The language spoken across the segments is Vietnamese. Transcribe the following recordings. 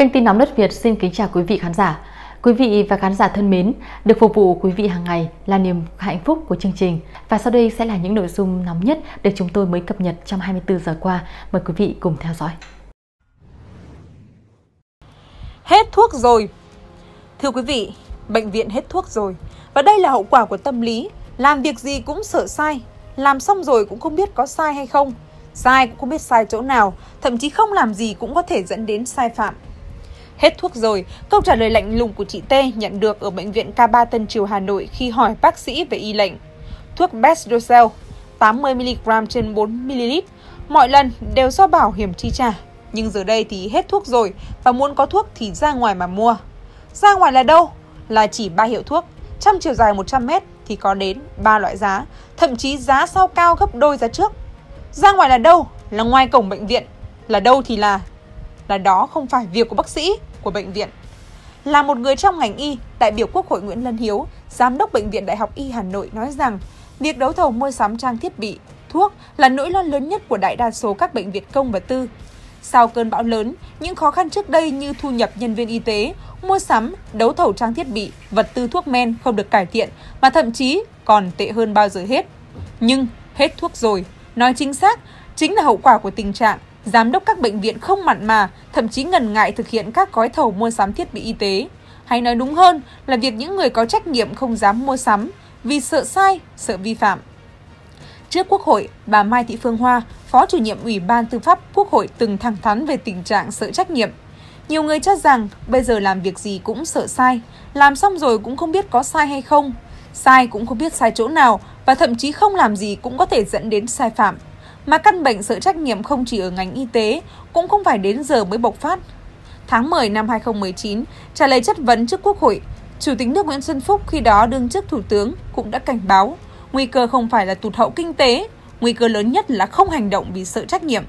Kênh tin nóng đất Việt xin kính chào quý vị khán giả. Quý vị và khán giả thân mến, được phục vụ quý vị hàng ngày là niềm hạnh phúc của chương trình. Và sau đây sẽ là những nội dung nóng nhất được chúng tôi mới cập nhật trong 24 giờ qua. Mời quý vị cùng theo dõi. Hết thuốc rồi. Thưa quý vị, bệnh viện hết thuốc rồi. Và đây là hậu quả của tâm lý. Làm việc gì cũng sợ sai. Làm xong rồi cũng không biết có sai hay không. Sai cũng không biết sai chỗ nào. Thậm chí không làm gì cũng có thể dẫn đến sai phạm. Hết thuốc rồi, câu trả lời lạnh lùng của chị T nhận được ở bệnh viện K3 Tân Triều Hà Nội khi hỏi bác sĩ về y lệnh. Thuốc Besdosel 80mg trên 4ml, mọi lần đều do bảo hiểm chi trả. Nhưng giờ đây thì hết thuốc rồi và muốn có thuốc thì ra ngoài mà mua. Ra ngoài là đâu? Là chỉ ba hiệu thuốc. Trong chiều dài 100m thì có đến ba loại giá, thậm chí giá sau cao gấp đôi giá trước. Ra ngoài là đâu? Là ngoài cổng bệnh viện. Là đâu thì là là đó không phải việc của bác sĩ, của bệnh viện. Là một người trong ngành y, đại biểu Quốc hội Nguyễn Lân Hiếu, Giám đốc Bệnh viện Đại học Y Hà Nội nói rằng việc đấu thầu mua sắm trang thiết bị, thuốc là nỗi lo lớn nhất của đại đa số các bệnh viện công và tư. Sau cơn bão lớn, những khó khăn trước đây như thu nhập nhân viên y tế, mua sắm, đấu thầu trang thiết bị, vật tư thuốc men không được cải thiện mà thậm chí còn tệ hơn bao giờ hết. Nhưng hết thuốc rồi, nói chính xác chính là hậu quả của tình trạng giám đốc các bệnh viện không mặn mà, thậm chí ngần ngại thực hiện các gói thầu mua sắm thiết bị y tế. Hay nói đúng hơn là việc những người có trách nhiệm không dám mua sắm vì sợ sai, sợ vi phạm. Trước Quốc hội, bà Mai Thị Phương Hoa, Phó chủ nhiệm Ủy ban Tư pháp Quốc hội từng thẳng thắn về tình trạng sợ trách nhiệm. Nhiều người cho rằng bây giờ làm việc gì cũng sợ sai, làm xong rồi cũng không biết có sai hay không. Sai cũng không biết sai chỗ nào và thậm chí không làm gì cũng có thể dẫn đến sai phạm. Mà căn bệnh sợ trách nhiệm không chỉ ở ngành y tế, cũng không phải đến giờ mới bộc phát. Tháng 10 năm 2019, trả lời chất vấn trước Quốc hội, Chủ tịch nước Nguyễn Xuân Phúc khi đó đương chức Thủ tướng cũng đã cảnh báo nguy cơ không phải là tụt hậu kinh tế, nguy cơ lớn nhất là không hành động vì sợ trách nhiệm.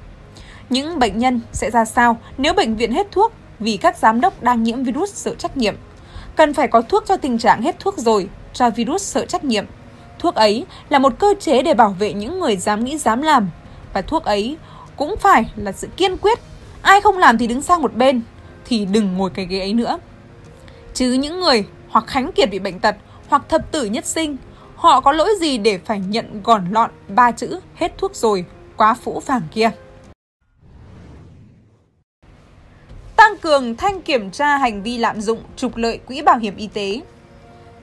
Những bệnh nhân sẽ ra sao nếu bệnh viện hết thuốc vì các giám đốc đang nhiễm virus sợ trách nhiệm? Cần phải có thuốc cho tình trạng hết thuốc rồi, cho virus sợ trách nhiệm. Thuốc ấy là một cơ chế để bảo vệ những người dám nghĩ dám làm, và thuốc ấy cũng phải là sự kiên quyết. Ai không làm thì đứng sang một bên, thì đừng ngồi cái ghế ấy nữa. Chứ những người hoặc khánh kiệt bị bệnh tật, hoặc thập tử nhất sinh, họ có lỗi gì để phải nhận gòn lọn ba chữ hết thuốc rồi, quá phũ phàng kia. Tăng cường thanh kiểm tra hành vi lạm dụng trục lợi quỹ bảo hiểm y tế.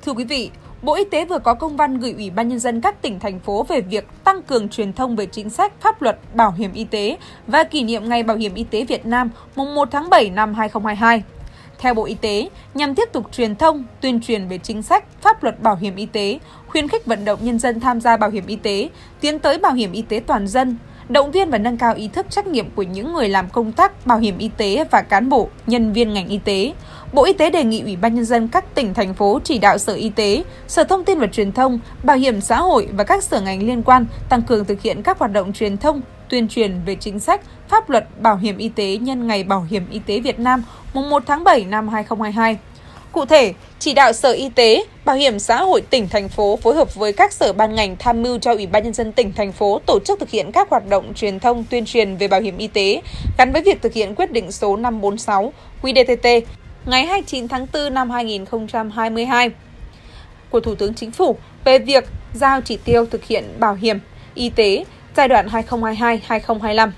Thưa quý vị, Bộ Y tế vừa có công văn gửi Ủy ban Nhân dân các tỉnh, thành phố về việc tăng cường truyền thông về chính sách, pháp luật, bảo hiểm y tế và kỷ niệm Ngày Bảo hiểm Y tế Việt Nam mùng 1 tháng 7 năm 2022. Theo Bộ Y tế, nhằm tiếp tục truyền thông, tuyên truyền về chính sách, pháp luật bảo hiểm y tế, khuyến khích vận động nhân dân tham gia bảo hiểm y tế, tiến tới bảo hiểm y tế toàn dân, động viên và nâng cao ý thức trách nhiệm của những người làm công tác bảo hiểm y tế và cán bộ, nhân viên ngành y tế. Bộ Y tế đề nghị Ủy ban Nhân dân các tỉnh, thành phố chỉ đạo Sở Y tế, Sở Thông tin và Truyền thông, Bảo hiểm xã hội và các sở ngành liên quan tăng cường thực hiện các hoạt động truyền thông, tuyên truyền về chính sách, pháp luật bảo hiểm y tế nhân ngày Bảo hiểm y tế Việt Nam mùng 1 tháng 7 năm 2022. Cụ thể, chỉ đạo Sở Y tế, Bảo hiểm xã hội tỉnh thành phố phối hợp với các sở ban ngành tham mưu cho Ủy ban nhân dân tỉnh thành phố tổ chức thực hiện các hoạt động truyền thông tuyên truyền về bảo hiểm y tế gắn với việc thực hiện quyết định số 546 QĐTT ngày 29 tháng 4 năm 2022 của Thủ tướng Chính phủ về việc giao chỉ tiêu thực hiện bảo hiểm y tế giai đoạn 2022-2025.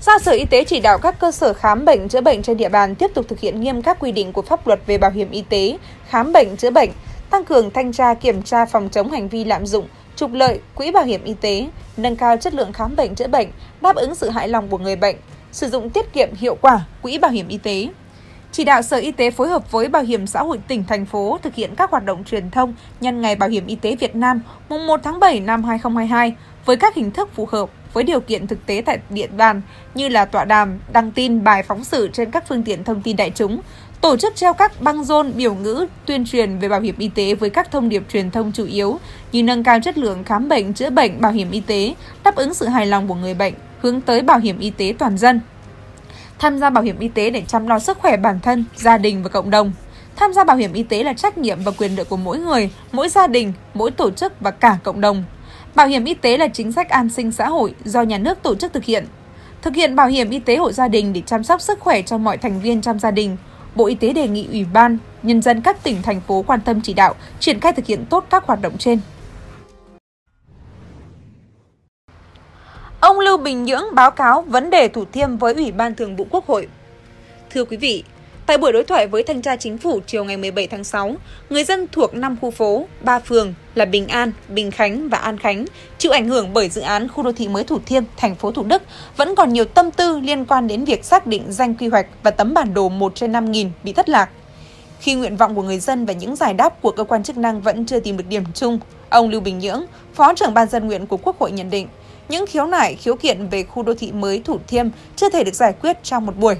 Giao Sở Y tế chỉ đạo các cơ sở khám bệnh chữa bệnh trên địa bàn tiếp tục thực hiện nghiêm các quy định của pháp luật về bảo hiểm y tế, khám bệnh chữa bệnh, tăng cường thanh tra kiểm tra phòng chống hành vi lạm dụng, trục lợi quỹ bảo hiểm y tế, nâng cao chất lượng khám bệnh chữa bệnh, đáp ứng sự hài lòng của người bệnh, sử dụng tiết kiệm hiệu quả quỹ bảo hiểm y tế. Chỉ đạo Sở Y tế phối hợp với Bảo hiểm xã hội tỉnh, thành phố thực hiện các hoạt động truyền thông nhân ngày Bảo hiểm y tế Việt Nam mùng 1 tháng 7 năm 2022 với các hình thức phù hợp với điều kiện thực tế tại địa bàn như là tọa đàm, đăng tin, bài phóng sự trên các phương tiện thông tin đại chúng, tổ chức treo các băng rôn biểu ngữ tuyên truyền về bảo hiểm y tế với các thông điệp truyền thông chủ yếu như nâng cao chất lượng khám bệnh, chữa bệnh, bảo hiểm y tế, đáp ứng sự hài lòng của người bệnh, hướng tới bảo hiểm y tế toàn dân. Tham gia bảo hiểm y tế để chăm lo sức khỏe bản thân, gia đình và cộng đồng. Tham gia bảo hiểm y tế là trách nhiệm và quyền lợi của mỗi người, mỗi gia đình, mỗi tổ chức và cả cộng đồng. Bảo hiểm y tế là chính sách an sinh xã hội do nhà nước tổ chức thực hiện. thực hiện bảo hiểm y tế hộ gia đình để chăm sóc sức khỏe cho mọi thành viên trong gia đình. Bộ Y tế đề nghị Ủy ban, nhân dân các tỉnh, thành phố quan tâm chỉ đạo, triển khai thực hiện tốt các hoạt động trên. Ông Lưu Bình Nhưỡng báo cáo vấn đề Thủ Thiêm với Ủy ban Thường vụ Quốc hội. Thưa quý vị, tại buổi đối thoại với thanh tra chính phủ chiều ngày 17 tháng 6, người dân thuộc 5 khu phố, 3 phường là Bình An, Bình Khánh và An Khánh chịu ảnh hưởng bởi dự án khu đô thị mới Thủ Thiêm, thành phố Thủ Đức vẫn còn nhiều tâm tư liên quan đến việc xác định danh quy hoạch và tấm bản đồ 1 trên 5.000 bị thất lạc. Khi nguyện vọng của người dân và những giải đáp của cơ quan chức năng vẫn chưa tìm được điểm chung, ông Lưu Bình Nhưỡng, Phó trưởng ban dân nguyện của Quốc hội nhận định, những khiếu nại, khiếu kiện về khu đô thị mới Thủ Thiêm chưa thể được giải quyết trong một buổi.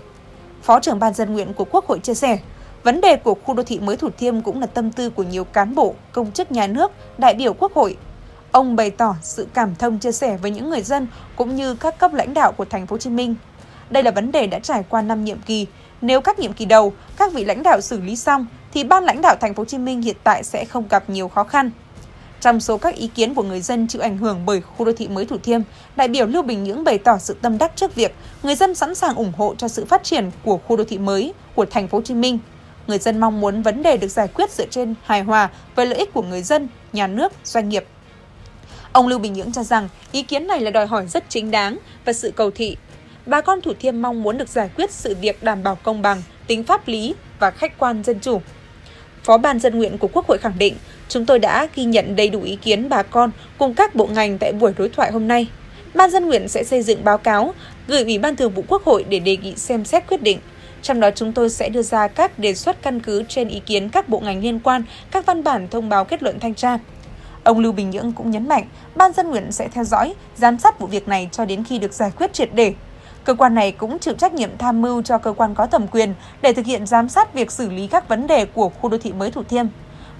Phó trưởng ban dân nguyện của Quốc hội chia sẻ, vấn đề của khu đô thị mới Thủ Thiêm cũng là tâm tư của nhiều cán bộ, công chức nhà nước, đại biểu Quốc hội. Ông bày tỏ sự cảm thông chia sẻ với những người dân cũng như các cấp lãnh đạo của thành phố Hồ Chí Minh. Đây là vấn đề đã trải qua 5 nhiệm kỳ. Nếu các nhiệm kỳ đầu các vị lãnh đạo xử lý xong thì ban lãnh đạo thành phố Hồ Chí Minh hiện tại sẽ không gặp nhiều khó khăn. Trong số các ý kiến của người dân chịu ảnh hưởng bởi khu đô thị mới Thủ Thiêm, đại biểu Lưu Bình Nhưỡng bày tỏ sự tâm đắc trước việc người dân sẵn sàng ủng hộ cho sự phát triển của khu đô thị mới của thành phố Hồ Chí Minh. Người dân mong muốn vấn đề được giải quyết dựa trên hài hòa với lợi ích của người dân, nhà nước, doanh nghiệp. Ông Lưu Bình Nhưỡng cho rằng ý kiến này là đòi hỏi rất chính đáng và sự cầu thị. Bà con Thủ Thiêm mong muốn được giải quyết sự việc đảm bảo công bằng, tính pháp lý và khách quan dân chủ. Phó ban dân nguyện của Quốc hội khẳng định, chúng tôi đã ghi nhận đầy đủ ý kiến bà con cùng các bộ ngành tại buổi đối thoại hôm nay. Ban dân nguyện sẽ xây dựng báo cáo, gửi Ủy ban Thường vụ Quốc hội để đề nghị xem xét quyết định. Trong đó chúng tôi sẽ đưa ra các đề xuất căn cứ trên ý kiến các bộ ngành liên quan, các văn bản thông báo kết luận thanh tra. Ông Lưu Bình Nhưỡng cũng nhấn mạnh, Ban dân nguyện sẽ theo dõi, giám sát vụ việc này cho đến khi được giải quyết triệt để. Cơ quan này cũng chịu trách nhiệm tham mưu cho cơ quan có thẩm quyền để thực hiện giám sát việc xử lý các vấn đề của khu đô thị mới Thủ Thiêm.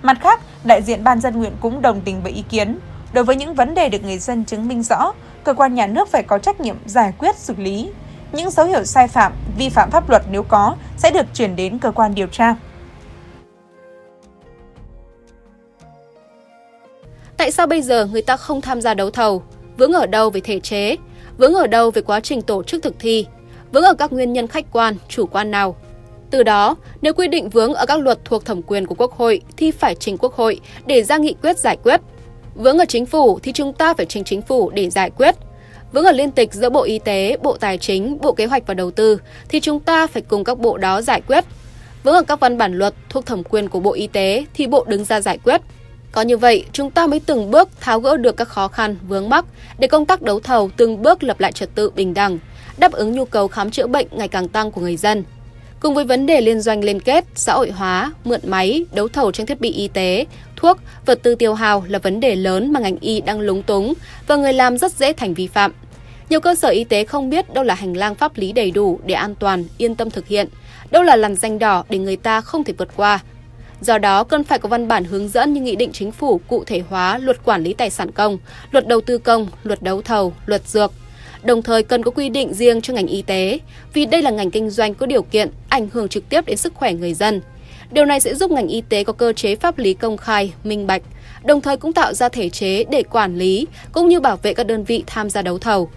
Mặt khác, đại diện ban dân nguyện cũng đồng tình với ý kiến. Đối với những vấn đề được người dân chứng minh rõ, cơ quan nhà nước phải có trách nhiệm giải quyết xử lý. Những dấu hiệu sai phạm, vi phạm pháp luật nếu có sẽ được chuyển đến cơ quan điều tra. Tại sao bây giờ người ta không tham gia đấu thầu? Vướng ở đâu về thể chế? Vướng ở đâu về quá trình tổ chức thực thi? Vướng ở các nguyên nhân khách quan, chủ quan nào? Từ đó, nếu quy định vướng ở các luật thuộc thẩm quyền của Quốc hội thì phải trình Quốc hội để ra nghị quyết giải quyết. Vướng ở chính phủ thì chúng ta phải trình chính phủ để giải quyết. Vướng ở liên tịch giữa Bộ Y tế, Bộ Tài chính, Bộ Kế hoạch và Đầu tư thì chúng ta phải cùng các bộ đó giải quyết. Vướng ở các văn bản luật thuộc thẩm quyền của Bộ Y tế thì Bộ đứng ra giải quyết. Có như vậy, chúng ta mới từng bước tháo gỡ được các khó khăn, vướng mắc để công tác đấu thầu từng bước lập lại trật tự bình đẳng, đáp ứng nhu cầu khám chữa bệnh ngày càng tăng của người dân. Cùng với vấn đề liên doanh liên kết, xã hội hóa, mượn máy, đấu thầu trang thiết bị y tế, thuốc, vật tư tiêu hào là vấn đề lớn mà ngành y đang lúng túng và người làm rất dễ thành vi phạm. Nhiều cơ sở y tế không biết đâu là hành lang pháp lý đầy đủ để an toàn, yên tâm thực hiện, đâu là làn danh đỏ để người ta không thể vượt qua. Do đó, cần phải có văn bản hướng dẫn như nghị định chính phủ cụ thể hóa luật quản lý tài sản công, luật đầu tư công, luật đấu thầu, luật dược, đồng thời cần có quy định riêng cho ngành y tế, vì đây là ngành kinh doanh có điều kiện ảnh hưởng trực tiếp đến sức khỏe người dân. Điều này sẽ giúp ngành y tế có cơ chế pháp lý công khai, minh bạch, đồng thời cũng tạo ra thể chế để quản lý cũng như bảo vệ các đơn vị tham gia đấu thầu.